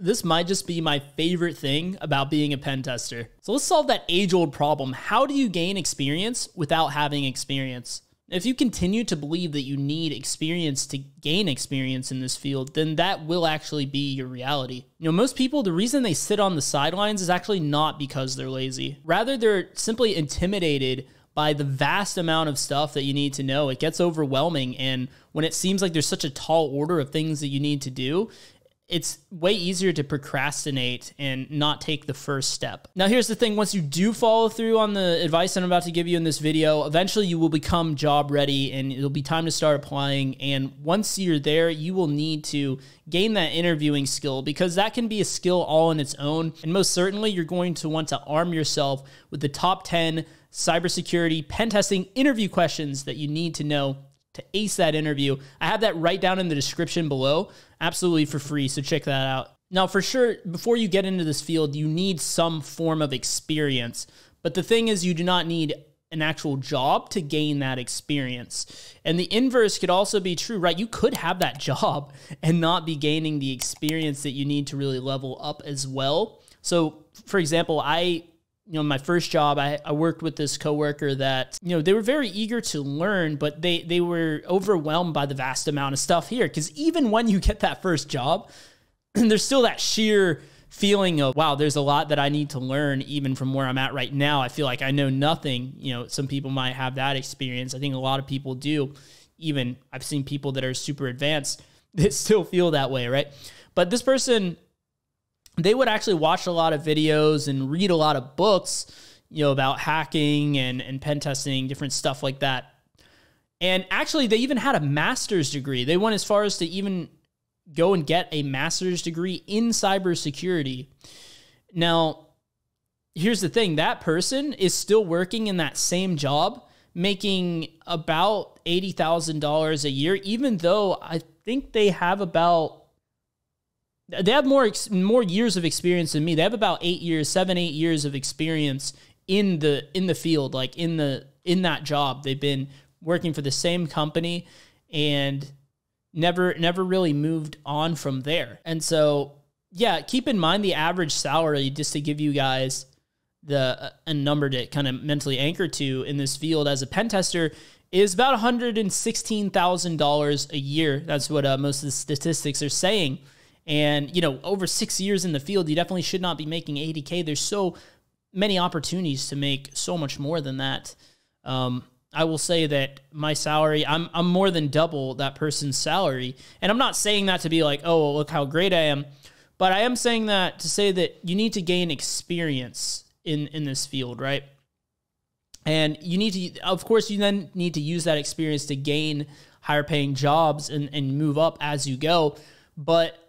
This might just be my favorite thing about being a pen tester. So let's solve that age old problem. How do you gain experience without having experience? If you continue to believe that you need experience to gain experience in this field, then that will actually be your reality. You know, most people, the reason they sit on the sidelines is actually not because they're lazy. Rather, they're simply intimidated by the vast amount of stuff that you need to know. It gets overwhelming. And when it seems like there's such a tall order of things that you need to do, it's way easier to procrastinate and not take the first step. Now, here's the thing once you do follow through on the advice I'm about to give you in this video, eventually you will become job ready and it'll be time to start applying. And once you're there, you will need to gain that interviewing skill because that can be a skill all in its own. And most certainly, you're going to want to arm yourself with the top 10 cybersecurity pen testing interview questions that you need to know to ace that interview. I have that right down in the description below, absolutely for free. So check that out. Now, for sure, before you get into this field, you need some form of experience. But the thing is, you do not need an actual job to gain that experience. And the inverse could also be true, right? You could have that job and not be gaining the experience that you need to really level up as well. So, for example, I you know, my first job, I, I worked with this coworker that, you know, they were very eager to learn, but they they were overwhelmed by the vast amount of stuff here. Cause even when you get that first job, there's still that sheer feeling of wow there's a lot that i need to learn even from where i'm at right now. I feel like i know nothing. You know some people might have that experience. I think a lot of people do. Even i've seen people that are super advanced that still feel that way right? But this person they would actually watch a lot of videos and read a lot of books, you know, about hacking and, and pen testing, different stuff like that. And actually, they even had a master's degree. They went as far as to even go and get a master's degree in cybersecurity. Now, here's the thing that person is still working in that same job, making about $80,000 a year, even though I think they have about they have more more years of experience than me. They have about eight years, seven, eight years of experience in the in the field, like in the in that job. They've been working for the same company and never never really moved on from there. And so, yeah, keep in mind the average salary just to give you guys the a number to kind of mentally anchor to in this field as a pen tester is about $116,000 a year. That's what uh, most of the statistics are saying. And, you know, over six years in the field, you definitely should not be making 80K. There's so many opportunities to make so much more than that. Um, I will say that my salary, I'm, I'm more than double that person's salary. And I'm not saying that to be like, oh, look how great I am. But I am saying that to say that you need to gain experience in, in this field, right? And you need to, of course, you then need to use that experience to gain higher paying jobs and, and move up as you go. But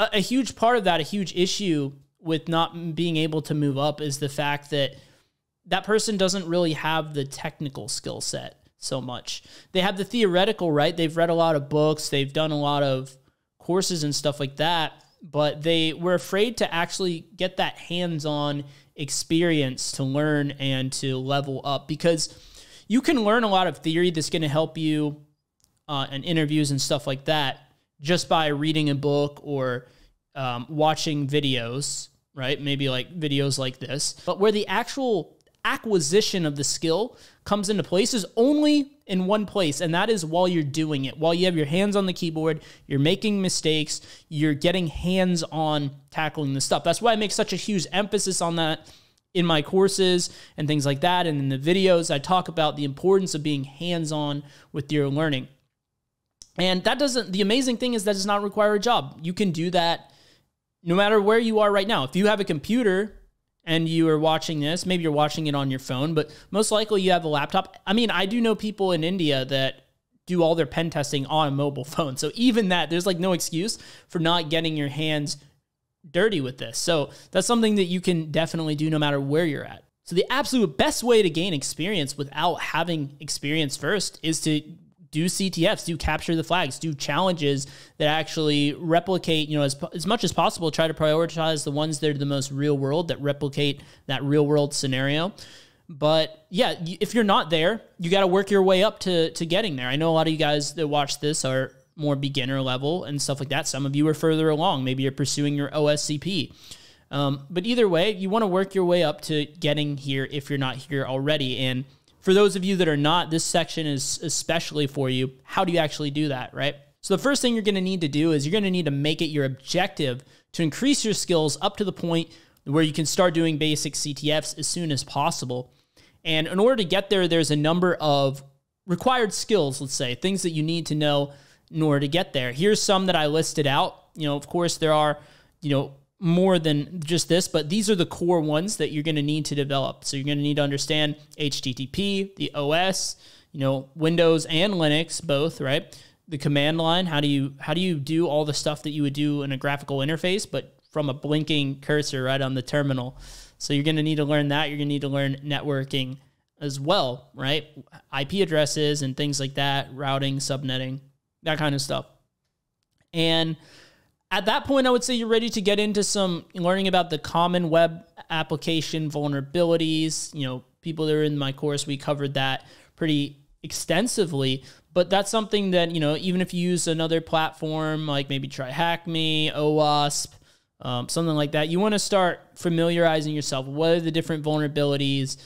a, a huge part of that, a huge issue with not being able to move up is the fact that that person doesn't really have the technical skill set so much. They have the theoretical, right? They've read a lot of books, they've done a lot of courses and stuff like that, but they were afraid to actually get that hands on experience to learn and to level up because you can learn a lot of theory that's going to help you uh, in interviews and stuff like that just by reading a book or um, watching videos, right? Maybe like videos like this, but where the actual acquisition of the skill comes into place is only in one place, and that is while you're doing it. While you have your hands on the keyboard, you're making mistakes, you're getting hands on tackling the stuff. That's why I make such a huge emphasis on that in my courses and things like that. And in the videos, I talk about the importance of being hands on with your learning. And that doesn't, the amazing thing is that does not require a job. You can do that no matter where you are right now. If you have a computer and you are watching this, maybe you're watching it on your phone, but most likely you have a laptop. I mean, I do know people in India that do all their pen testing on a mobile phone. So even that, there's like no excuse for not getting your hands dirty with this. So that's something that you can definitely do no matter where you're at. So the absolute best way to gain experience without having experience first is to do CTFs, do capture the flags, do challenges that actually replicate, you know, as, as much as possible, try to prioritize the ones that are the most real world, that replicate that real world scenario. But yeah, if you're not there, you got to work your way up to, to getting there. I know a lot of you guys that watch this are more beginner level and stuff like that. Some of you are further along. Maybe you're pursuing your OSCP. Um, but either way, you want to work your way up to getting here if you're not here already. And for those of you that are not, this section is especially for you. How do you actually do that, right? So the first thing you're going to need to do is you're going to need to make it your objective to increase your skills up to the point where you can start doing basic CTFs as soon as possible. And in order to get there, there's a number of required skills, let's say, things that you need to know in order to get there. Here's some that I listed out. You know, of course, there are, you know, more than just this, but these are the core ones that you're going to need to develop. So you're going to need to understand HTTP, the OS, you know, Windows and Linux both, right? The command line, how do you how do you do all the stuff that you would do in a graphical interface but from a blinking cursor right on the terminal. So you're going to need to learn that. You're going to need to learn networking as well, right? IP addresses and things like that, routing, subnetting, that kind of stuff. And at that point, I would say you're ready to get into some learning about the common web application vulnerabilities. You know, people that are in my course, we covered that pretty extensively. But that's something that, you know, even if you use another platform like maybe TryHackMe, OWASP, um, something like that, you want to start familiarizing yourself. What are the different vulnerabilities?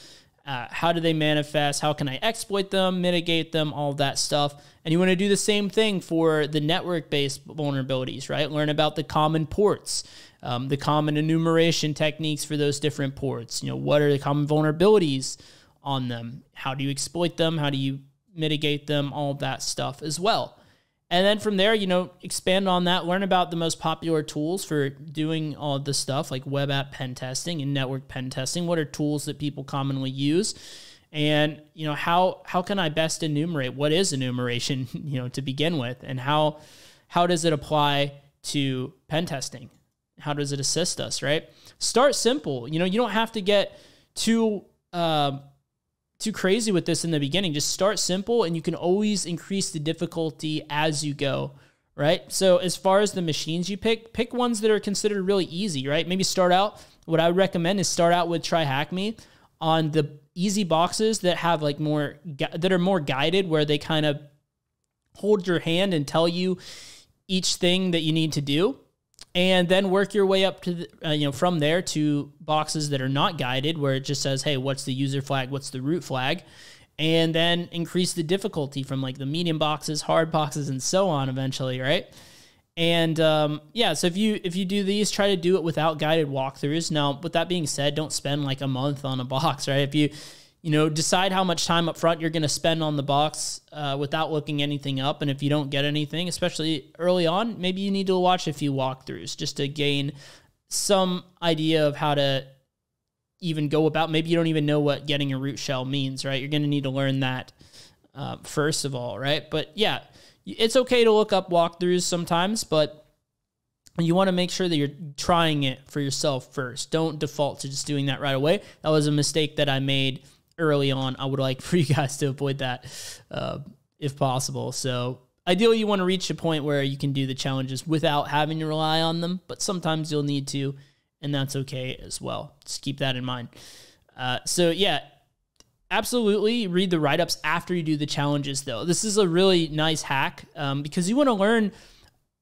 Uh, how do they manifest? How can I exploit them, mitigate them, all that stuff? And you want to do the same thing for the network based vulnerabilities, right? Learn about the common ports, um, the common enumeration techniques for those different ports. You know, what are the common vulnerabilities on them? How do you exploit them? How do you mitigate them? All that stuff as well. And then from there, you know, expand on that, learn about the most popular tools for doing all the stuff like web app pen testing and network pen testing. What are tools that people commonly use? And, you know, how how can I best enumerate what is enumeration, you know, to begin with and how how does it apply to pen testing? How does it assist us, right? Start simple. You know, you don't have to get too uh, too crazy with this in the beginning. Just start simple and you can always increase the difficulty as you go, right? So, as far as the machines you pick, pick ones that are considered really easy, right? Maybe start out, what I would recommend is start out with TryHackMe on the easy boxes that have like more, that are more guided where they kind of hold your hand and tell you each thing that you need to do and then work your way up to the, uh, you know from there to boxes that are not guided where it just says hey what's the user flag? What's the root flag? And then increase the difficulty from like the medium boxes hard boxes and so on eventually right? And um, yeah so if you if you do these try to do it without guided walkthroughs. Now with that being said don't spend like a month on a box right? If you you know, decide how much time up front you're going to spend on the box uh, without looking anything up. And if you don't get anything, especially early on, maybe you need to watch a few walkthroughs just to gain some idea of how to even go about. Maybe you don't even know what getting a root shell means, right? You're going to need to learn that uh, first of all, right? But yeah, it's okay to look up walkthroughs sometimes, but you want to make sure that you're trying it for yourself first. Don't default to just doing that right away. That was a mistake that I made early on. I would like for you guys to avoid that uh, if possible. So ideally, you want to reach a point where you can do the challenges without having to rely on them, but sometimes you'll need to, and that's okay as well. Just keep that in mind. Uh, so yeah, absolutely read the write ups after you do the challenges. Though this is a really nice hack um, because you want to learn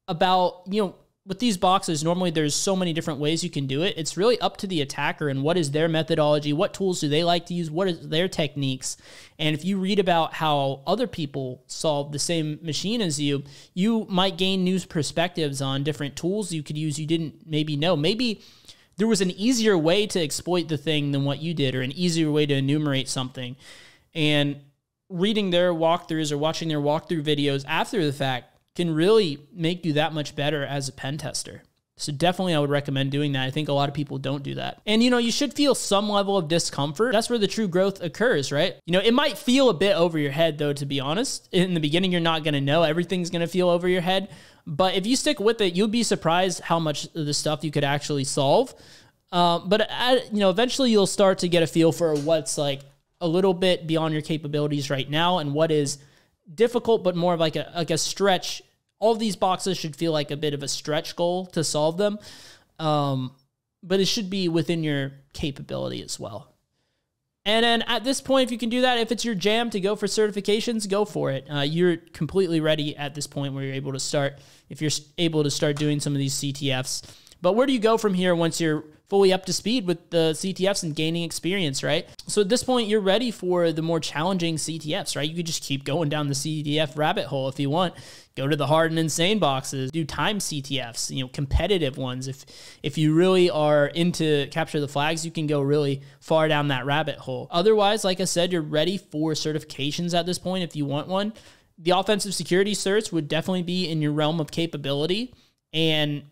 about you know with these boxes, normally there's so many different ways you can do it. It's really up to the attacker and what is their methodology, what tools do they like to use, what is their techniques. And if you read about how other people solve the same machine as you, you might gain new perspectives on different tools you could use you didn't maybe know. Maybe there was an easier way to exploit the thing than what you did, or an easier way to enumerate something. And reading their walkthroughs or watching their walkthrough videos after the fact can really make you that much better as a pen tester. So definitely I would recommend doing that. I think a lot of people don't do that. And you know, you should feel some level of discomfort. That's where the true growth occurs, right? You know, it might feel a bit over your head though to be honest. In the beginning you're not going to know. Everything's going to feel over your head. But if you stick with it, you'll be surprised how much of the stuff you could actually solve. Uh, but at, you know, eventually you'll start to get a feel for what's like a little bit beyond your capabilities right now and what is difficult, but more of like a like a stretch. All these boxes should feel like a bit of a stretch goal to solve them, um, but it should be within your capability as well. And then at this point, if you can do that, if it's your jam to go for certifications, go for it. Uh, you're completely ready at this point where you're able to start, if you're able to start doing some of these CTFs. But where do you go from here once you're fully up to speed with the CTFs and gaining experience, right? So at this point, you're ready for the more challenging CTFs, right? You could just keep going down the CTF rabbit hole if you want. Go to the hard and insane boxes, do time CTFs, you know, competitive ones. If if you really are into capture the flags, you can go really far down that rabbit hole. Otherwise, like I said, you're ready for certifications at this point if you want one. The offensive security certs would definitely be in your realm of capability. And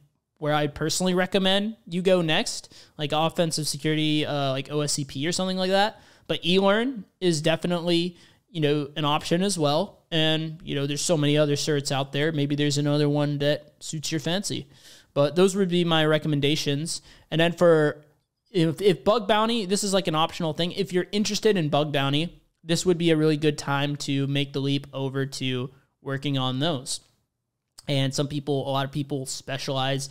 where I personally recommend you go next, like offensive security, uh, like OSCP or something like that. But eLearn is definitely you know an option as well. And you know, there's so many other certs out there. Maybe there's another one that suits your fancy. But those would be my recommendations. And then for if, if bug bounty, this is like an optional thing. If you're interested in bug bounty, this would be a really good time to make the leap over to working on those. And some people, a lot of people specialize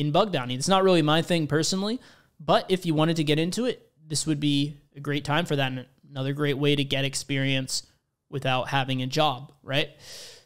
in bug bounty. It's not really my thing personally, but if you wanted to get into it, this would be a great time for that. And another great way to get experience without having a job, right?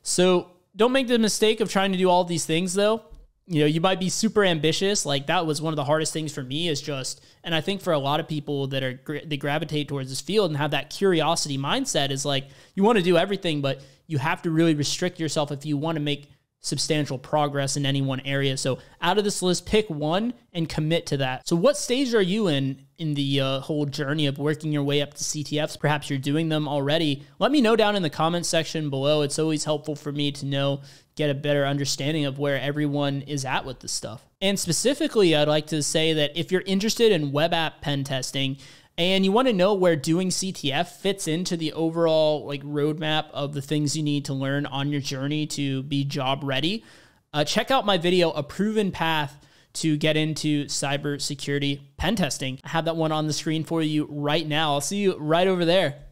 So don't make the mistake of trying to do all these things though. You know, you might be super ambitious. Like that was one of the hardest things for me is just, and I think for a lot of people that are, they gravitate towards this field and have that curiosity mindset is like, you want to do everything, but you have to really restrict yourself if you want to make substantial progress in any one area. So out of this list, pick one and commit to that. So what stage are you in in the uh, whole journey of working your way up to CTFs? Perhaps you're doing them already. Let me know down in the comment section below. It's always helpful for me to know, get a better understanding of where everyone is at with this stuff. And specifically, I'd like to say that if you're interested in web app pen testing, and you want to know where doing CTF fits into the overall like roadmap of the things you need to learn on your journey to be job ready, uh, check out my video, A Proven Path to Get into Cybersecurity Pen Testing. I have that one on the screen for you right now. I'll see you right over there.